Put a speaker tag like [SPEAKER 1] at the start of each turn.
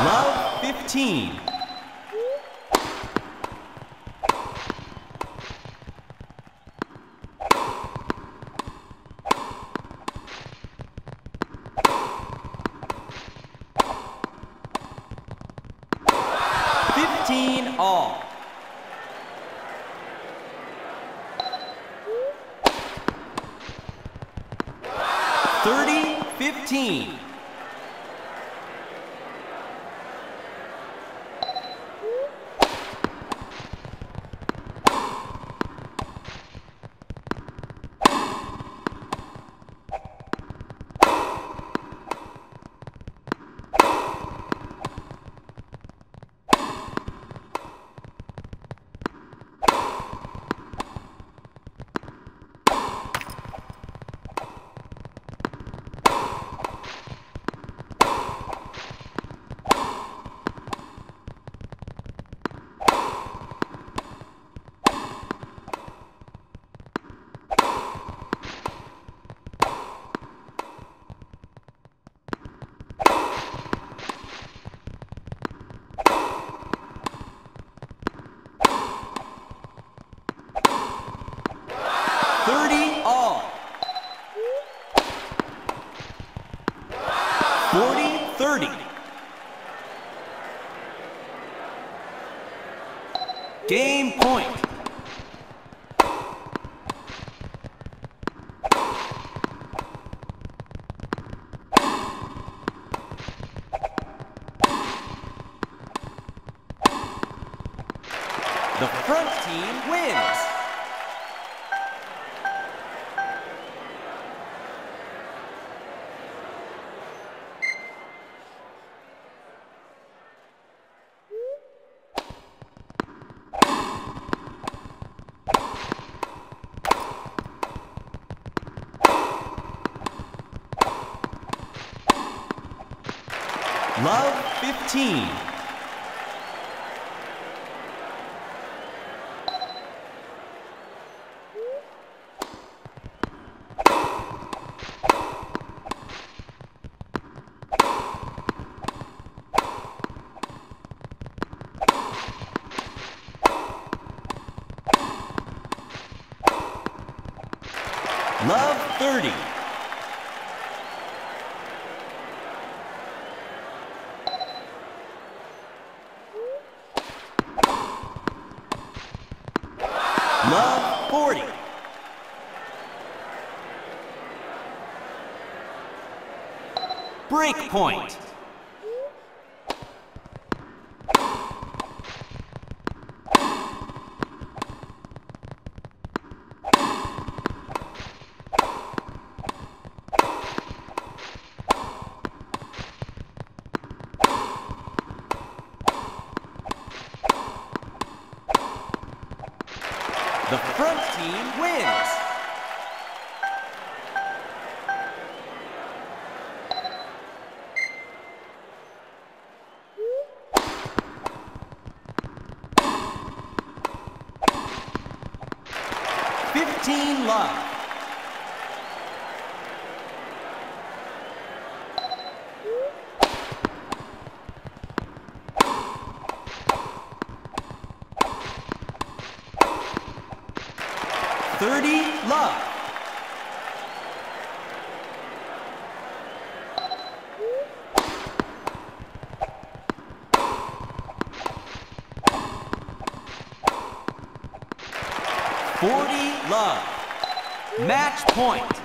[SPEAKER 1] 15. Fifteen all. Thirty, fifteen. 30. Game point. The front team wins. Love 15. Love 30. Love 40. Break point. The front team wins. Fifteen love. Thirty love. Forty love. Match point.